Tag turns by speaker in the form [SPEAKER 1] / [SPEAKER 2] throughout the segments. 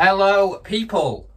[SPEAKER 1] Hello, people.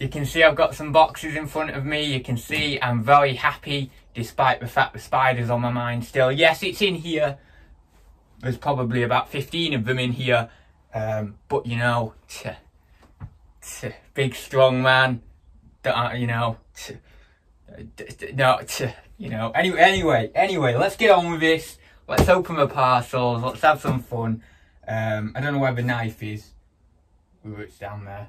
[SPEAKER 1] You can see I've got some boxes in front of me. You can see I'm very happy despite the fact the spider's on my mind still. Yes, it's in here. There's probably about 15 of them in here. Um, but you know, tch, tch, big strong man, you know, tch, no, you know, anyway, anyway, anyway, let's get on with this. Let's open the parcels. Let's have some fun. Um, I don't know where the knife is. Ooh, it's down there.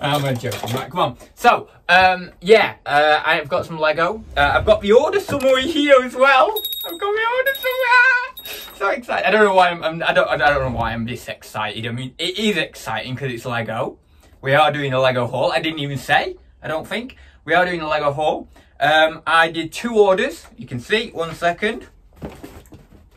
[SPEAKER 1] I'm gonna joke. Right, come on. So, um, yeah, uh, I have got some Lego. Uh, I've got the order somewhere here as well. I've got the order somewhere. So excited. I don't know why I'm, I'm I don't I don't know why I'm this excited. I mean, it is exciting because it's Lego. We are doing a Lego haul. I didn't even say. I don't think we are doing a Lego haul. Um, I did two orders. You can see. One second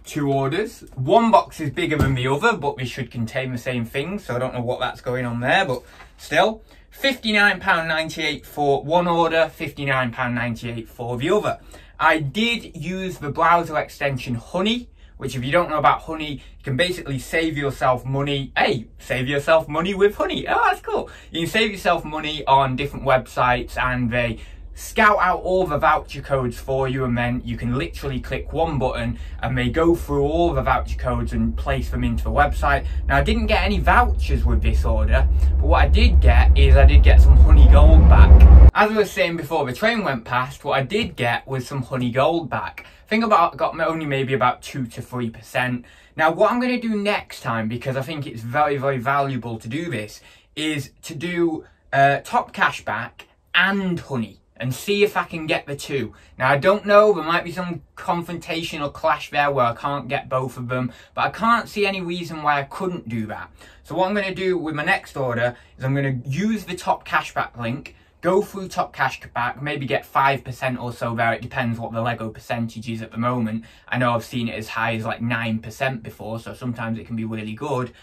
[SPEAKER 1] two orders. One box is bigger than the other, but they should contain the same thing, so I don't know what that's going on there, but still. £59.98 for one order, £59.98 for the other. I did use the browser extension Honey, which if you don't know about Honey, you can basically save yourself money. Hey, save yourself money with Honey. Oh, that's cool. You can save yourself money on different websites and they scout out all the voucher codes for you and then you can literally click one button and they go through all the voucher codes and place them into the website. Now I didn't get any vouchers with this order, but what I did get is I did get some honey gold back. As I was saying before the train went past, what I did get was some honey gold back. I think about got only maybe about two to three percent. Now what I'm going to do next time, because I think it's very, very valuable to do this, is to do uh, top cash back and honey and see if I can get the two. Now, I don't know, there might be some confrontation or clash there where I can't get both of them, but I can't see any reason why I couldn't do that. So what I'm going to do with my next order is I'm going to use the top cashback link, go through top cashback, maybe get 5% or so there. It depends what the Lego percentage is at the moment. I know I've seen it as high as like 9% before, so sometimes it can be really good.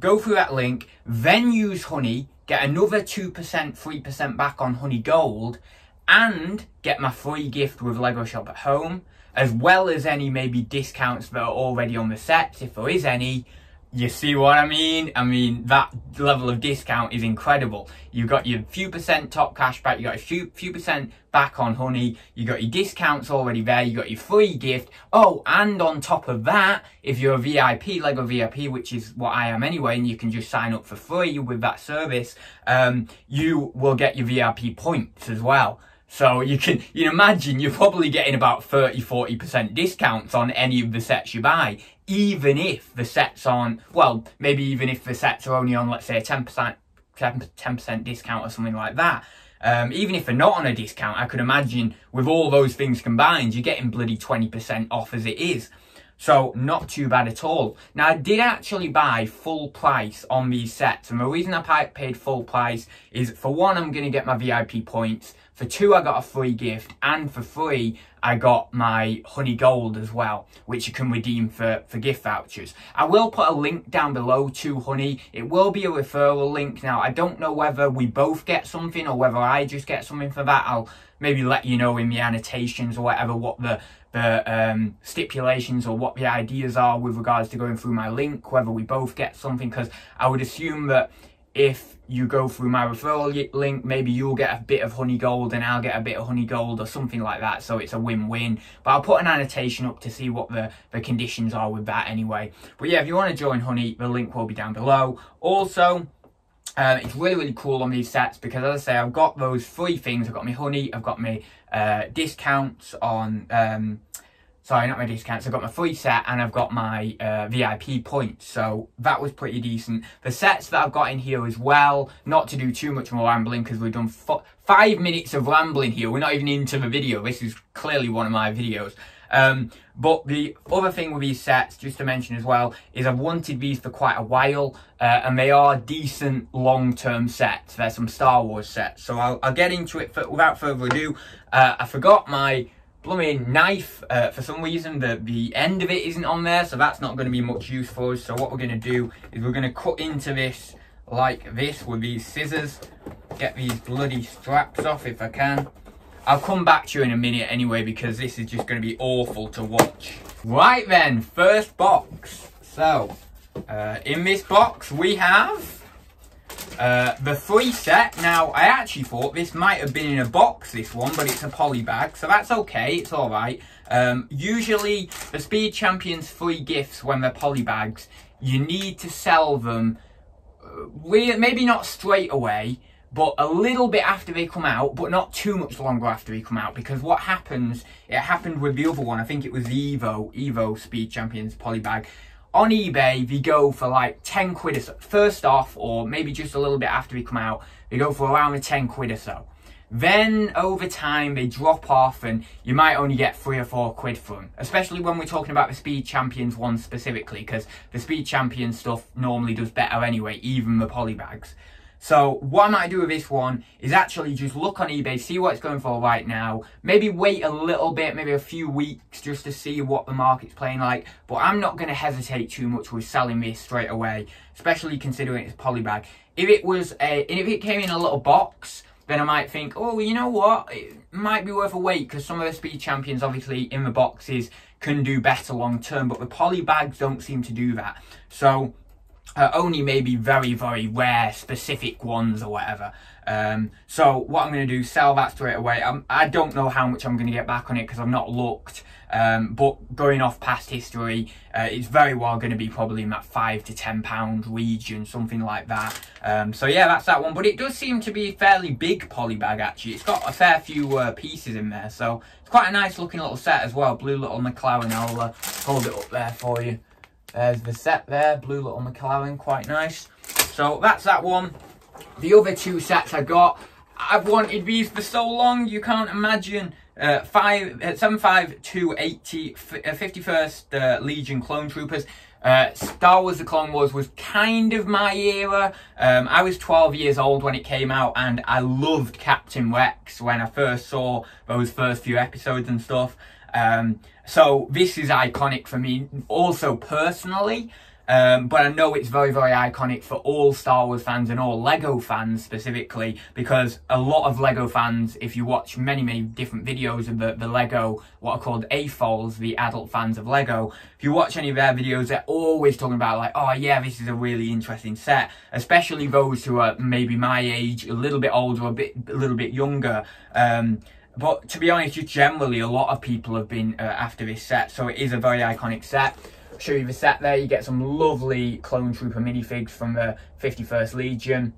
[SPEAKER 1] Go through that link, then use Honey, get another 2%, 3% back on Honey Gold, and get my free gift with Lego Shop at Home, as well as any maybe discounts that are already on the sets, if there is any. You see what I mean? I mean, that level of discount is incredible. You got your few percent top cash back, you got a few, few percent back on honey, you got your discounts already there, you got your free gift. Oh, and on top of that, if you're a VIP, Lego VIP, which is what I am anyway, and you can just sign up for free with that service, um, you will get your VIP points as well. So you can, you imagine you're probably getting about 30, 40% discounts on any of the sets you buy, even if the sets aren't, well, maybe even if the sets are only on, let's say, a 10%, 10% discount or something like that. Um, even if they're not on a discount, I could imagine with all those things combined, you're getting bloody 20% off as it is. So not too bad at all. Now I did actually buy full price on these sets and the reason I paid full price is for one I'm going to get my VIP points for two, I got a free gift, and for free, I got my Honey Gold as well, which you can redeem for, for gift vouchers. I will put a link down below to Honey. It will be a referral link. Now, I don't know whether we both get something or whether I just get something for that. I'll maybe let you know in the annotations or whatever what the the um, stipulations or what the ideas are with regards to going through my link, whether we both get something, because I would assume that if you go through my referral link, maybe you'll get a bit of honey gold and I'll get a bit of honey gold or something like that. So it's a win-win. But I'll put an annotation up to see what the, the conditions are with that anyway. But yeah, if you want to join honey, the link will be down below. Also, uh, it's really, really cool on these sets because as I say, I've got those three things. I've got my honey, I've got my uh, discounts on... Um, sorry, not my discounts. I've got my free set and I've got my uh, VIP points. So that was pretty decent. The sets that I've got in here as well, not to do too much more rambling because we've done five minutes of rambling here. We're not even into the video. This is clearly one of my videos. Um, but the other thing with these sets, just to mention as well, is I've wanted these for quite a while, uh, and they are decent long-term sets. They're some Star Wars sets, so I'll, I'll get into it for, without further ado. Uh, I forgot my blooming knife. Uh, for some reason, the, the end of it isn't on there, so that's not going to be much use for us. So what we're going to do is we're going to cut into this like this with these scissors. Get these bloody straps off if I can. I'll come back to you in a minute anyway because this is just going to be awful to watch. Right then, first box. So, uh, in this box we have uh, the free set. Now, I actually thought this might have been in a box, this one, but it's a poly bag, so that's okay, it's alright. Um, usually, the Speed Champions free gifts when they're poly bags, you need to sell them, uh, maybe not straight away, but a little bit after they come out, but not too much longer after they come out, because what happens, it happened with the other one, I think it was Evo, Evo Speed Champions poly bag, on eBay, they go for like 10 quid or so. First off, or maybe just a little bit after they come out, they go for around a 10 quid or so. Then over time they drop off and you might only get three or four quid for them. Especially when we're talking about the Speed Champions one specifically because the Speed Champions stuff normally does better anyway, even the polybags. So what I might do with this one is actually just look on eBay, see what it's going for right now. Maybe wait a little bit, maybe a few weeks just to see what the market's playing like. But I'm not going to hesitate too much with selling this straight away, especially considering it's polybag. If it was a, if it came in a little box, then I might think, oh, you know what, it might be worth a wait because some of the speed champions, obviously, in the boxes can do better long term, but the poly bags don't seem to do that. So uh, only maybe very, very rare specific ones or whatever. Um, so what I'm going to do, sell that straight away. I'm, I do not know how much I'm going to get back on it because I've not looked. Um, but going off past history, uh, it's very well going to be probably in that five to ten pound region, something like that. Um, so yeah, that's that one. But it does seem to be a fairly big poly bag actually. It's got a fair few uh, pieces in there, so it's quite a nice looking little set as well. Blue little McLaren. I'll uh, hold it up there for you. There's the set there, blue little McLaren, quite nice. So that's that one. The other two sets I got, I've wanted these for so long, you can't imagine. Uh, five, uh, 75280, 51st uh, uh, Legion Clone Troopers. Uh, Star Wars The Clone Wars was kind of my era. Um, I was 12 years old when it came out and I loved Captain Rex when I first saw those first few episodes and stuff. Um, so this is iconic for me also personally. Um, but I know it's very, very iconic for all Star Wars fans and all LEGO fans specifically, because a lot of LEGO fans, if you watch many, many different videos of the, the LEGO, what are called AFOLs, the adult fans of LEGO, if you watch any of their videos, they're always talking about like, oh yeah, this is a really interesting set, especially those who are maybe my age, a little bit older, a bit, a little bit younger. Um, but to be honest, just generally, a lot of people have been uh, after this set, so it is a very iconic set. I'll show you the set there. You get some lovely Clone Trooper minifigs from the 51st Legion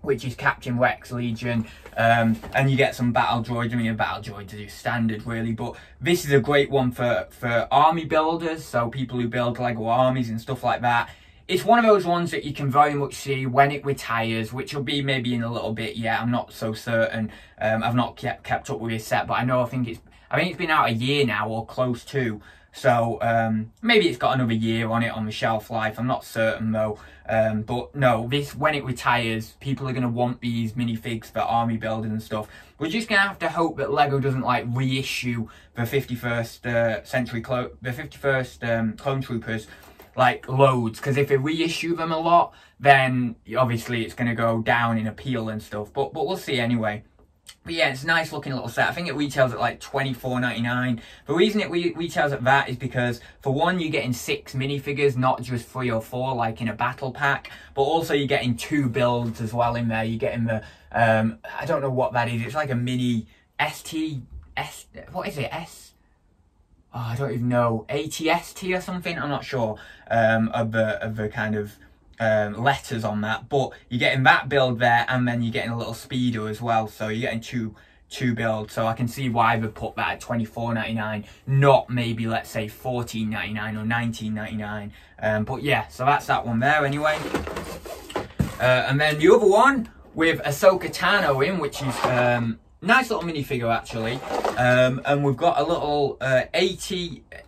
[SPEAKER 1] which is Captain Rex Legion, um, and you get some battle droids. I mean, a battle droid to do standard really, but this is a great one for for army builders, so people who build Lego armies and stuff like that it's one of those ones that you can very much see when it retires, which will be maybe in a little bit. Yeah, I'm not so certain. Um, I've not kept kept up with this set, but I know I think it's I think it's been out a year now or close to. So um, maybe it's got another year on it on the shelf life. I'm not certain though. Um, but no, this when it retires, people are going to want these minifigs for army building and stuff. We're just going to have to hope that Lego doesn't like reissue the 51st uh, century clo the 51st um, clone troopers like loads because if they reissue them a lot then obviously it's going to go down in appeal and stuff but but we'll see anyway but yeah, it's a nice looking little set. I think it retails at like twenty four ninety nine. The reason it re retails at that is because, for one, you're getting six minifigures, not just three or four like in a battle pack, but also you're getting two builds as well in there. You're getting the, um, I don't know what that is. It's like a mini ST, S, what is it? S, oh, I don't even know, ATST or something, I'm not sure, um, of the, of the kind of um, letters on that, but you're getting that build there, and then you're getting a little speedo as well, so you're getting two two builds, so I can see why they put that at 24.99, not maybe let's say 14.99 or 19.99. Um, but yeah, so that's that one there anyway. Uh, and then the other one with Ahsoka Tano in, which is um, Nice little minifigure actually. Um, and we've got a little uh, AT,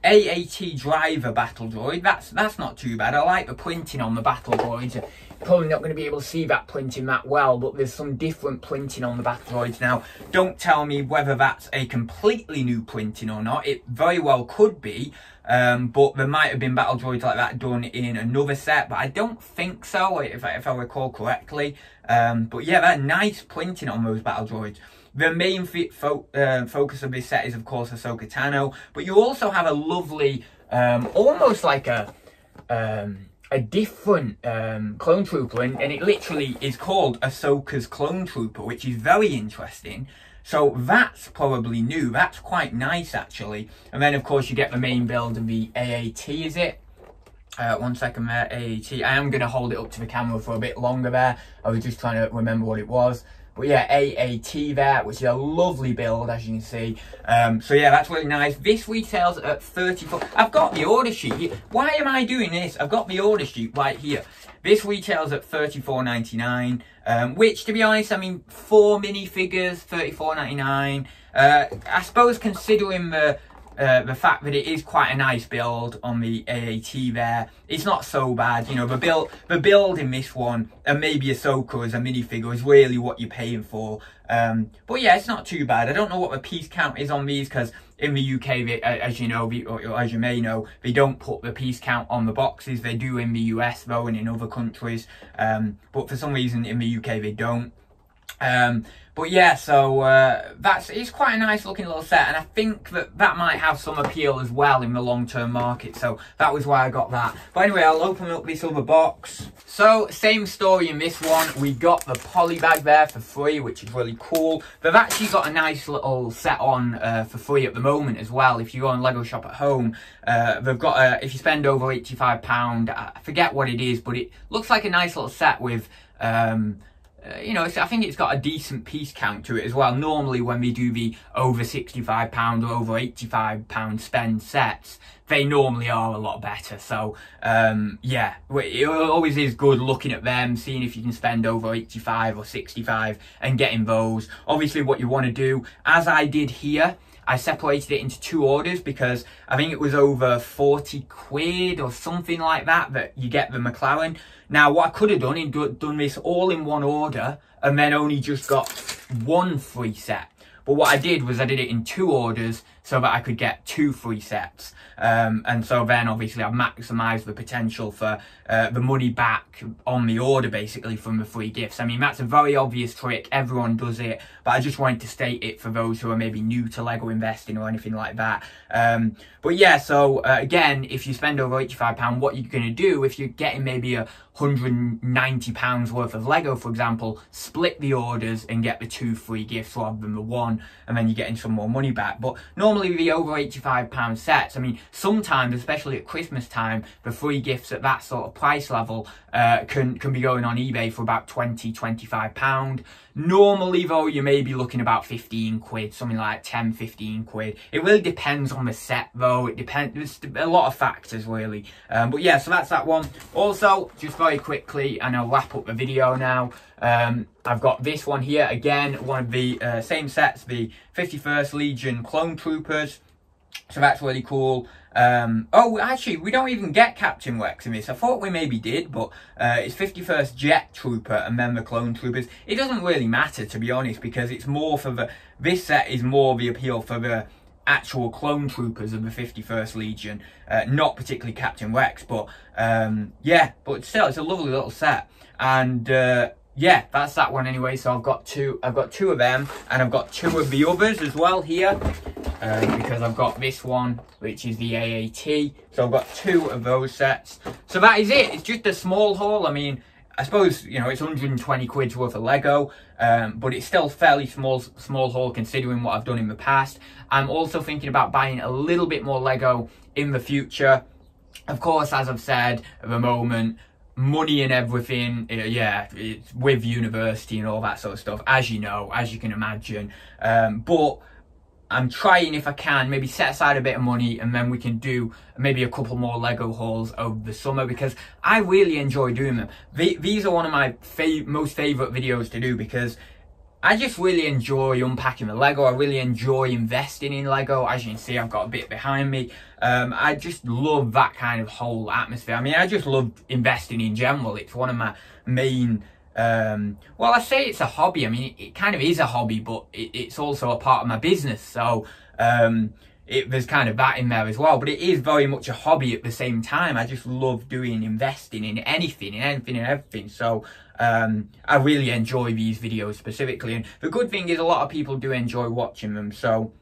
[SPEAKER 1] AAT driver battle droid. That's that's not too bad. I like the printing on the battle droids. Probably not going to be able to see that printing that well, but there's some different printing on the battle droids now. Don't tell me whether that's a completely new printing or not. It very well could be. Um, but there might have been battle droids like that done in another set, but I don't think so, if I, if I recall correctly. Um, but yeah, that nice printing on those battle droids. the main fo uh, focus of this set is, of course, Ahsoka Tano, but you also have a lovely, um, almost like a um, a different um, clone trooper, and, and it literally is called Ahsoka's clone trooper, which is very interesting. So that's probably new. That's quite nice, actually. And then, of course, you get the main build of the AAT, is it? Uh, one second there, AAT. I am going to hold it up to the camera for a bit longer there. I was just trying to remember what it was. But yeah, AAT there, which is a lovely build, as you can see. Um, so yeah, that's really nice. This retails at 34. I've got the order sheet. Why am I doing this? I've got the order sheet right here. This retails at 34.99, um, which, to be honest, I mean, four minifigures, 34.99. Uh, I suppose considering the uh, the fact that it is quite a nice build on the AAT there, it's not so bad. You know, the build, the build in this one, and maybe Ahsoka as a minifigure is really what you're paying for. Um, but yeah, it's not too bad. I don't know what the piece count is on these because in the UK, they, as you know, as you may know, they don't put the piece count on the boxes. They do in the US though, and in other countries. Um, but for some reason in the UK they don't. Um, but yeah, so uh, that's it's quite a nice looking little set, and I think that that might have some appeal as well in the long term market. So that was why I got that. But anyway, I'll open up this other box. So same story in this one. We got the poly bag there for free, which is really cool. They've actually got a nice little set on uh, for free at the moment as well. If you go on Lego Shop at home, uh, they've got a, if you spend over eighty five pound, I forget what it is, but it looks like a nice little set with. Um, you know, I think it's got a decent piece count to it as well. Normally, when we do the over £65 or over £85 spend sets, they normally are a lot better. So, um, yeah, it always is good looking at them, seeing if you can spend over 85 or 65 and getting those. Obviously, what you want to do, as I did here, I separated it into two orders because I think it was over 40 quid or something like that that you get the McLaren. Now, what I could have done is done this all in one order and then only just got one free set. But what I did was I did it in two orders so that I could get two free sets. Um, and so then obviously I've maximised the potential for uh, the money back on the order basically from the free gifts. I mean, that's a very obvious trick. Everyone does it, but I just wanted to state it for those who are maybe new to Lego investing or anything like that. Um, but yeah, so uh, again, if you spend over £85, what you're going to do if you're getting maybe a £190 worth of Lego, for example, split the orders and get the two free gifts rather than the one, and then you're getting some more money back. But normally the over £85 sets, I mean, sometimes, especially at Christmas time, the free gifts at that sort of price level uh, can, can be going on eBay for about 20, 25 pound. Normally though, you may be looking about 15 quid, something like 10, 15 quid. It really depends on the set though. It depends, there's a lot of factors really. Um, but yeah, so that's that one. Also, just very quickly, and I'll wrap up the video now. Um, I've got this one here, again, one of the uh, same sets, the 51st Legion Clone Troopers. So that's really cool. Um, oh, actually, we don't even get Captain Rex in this. I thought we maybe did, but uh, it's 51st Jet Trooper and then the Clone Troopers. It doesn't really matter, to be honest, because it's more for the... This set is more the appeal for the actual clone troopers of the 51st Legion, uh, not particularly Captain Rex, but um, yeah, but still, it's a lovely little set. And uh, yeah, that's that one anyway. So I've got two, I've got two of them, and I've got two of the others as well here. Uh, because I've got this one, which is the AAT. So I've got two of those sets. So that is it. It's just a small haul. I mean, I suppose, you know, it's 120 quid's worth of Lego, um, but it's still fairly small, small haul considering what I've done in the past. I'm also thinking about buying a little bit more Lego in the future. Of course, as I've said, at the moment, money and everything, uh, yeah, it's with university and all that sort of stuff, as you know, as you can imagine. Um, but I'm trying, if I can, maybe set aside a bit of money and then we can do maybe a couple more Lego hauls over the summer because I really enjoy doing them. these are one of my fav most favourite videos to do because I just really enjoy unpacking the Lego. I really enjoy investing in Lego. As you can see, I've got a bit behind me. Um, I just love that kind of whole atmosphere. I mean, I just love investing in general. It's one of my main um, well, I say it's a hobby. I mean, it, it kind of is a hobby, but it, it's also a part of my business. So, um, it, there's kind of that in there as well. But it is very much a hobby at the same time. I just love doing investing in anything, in anything and everything. So, um, I really enjoy these videos specifically. And the good thing is a lot of people do enjoy watching them. So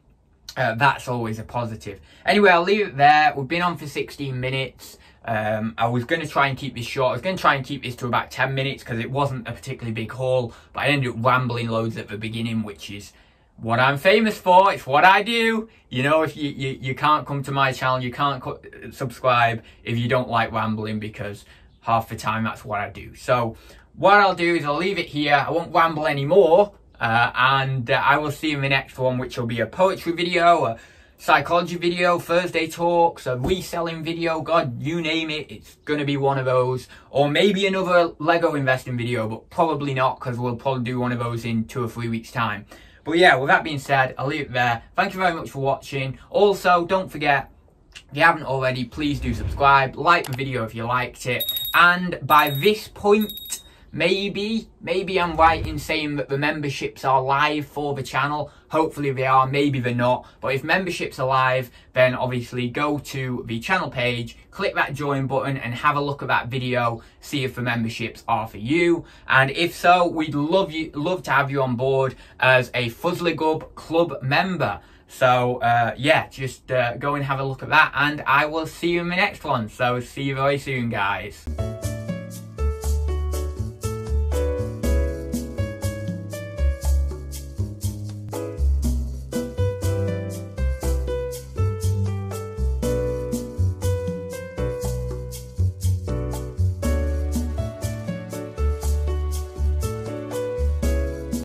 [SPEAKER 1] uh, that's always a positive. Anyway, I'll leave it there. We've been on for 16 minutes. Um, I was going to try and keep this short. I was going to try and keep this to about 10 minutes because it wasn't a particularly big haul. But I ended up rambling loads at the beginning, which is what I'm famous for. It's what I do. You know, if you, you, you can't come to my channel, you can't co- subscribe if you don't like rambling because half the time that's what I do. So what I'll do is I'll leave it here. I won't ramble anymore. Uh, and uh, I will see you in the next one, which will be a poetry video, a psychology video, Thursday talks, a reselling video, God, you name it, it's going to be one of those. Or maybe another Lego investing video, but probably not, because we'll probably do one of those in two or three weeks' time. But yeah, with that being said, I'll leave it there. Thank you very much for watching. Also, don't forget, if you haven't already, please do subscribe, like the video if you liked it. And by this point, Maybe, maybe I'm right in saying that the memberships are live for the channel. Hopefully they are, maybe they're not. But if memberships are live, then obviously go to the channel page, click that join button and have a look at that video, see if the memberships are for you. And if so, we'd love you, love to have you on board as a Fuzzlygub club member. So uh, yeah, just uh, go and have a look at that and I will see you in the next one. So see you very soon guys.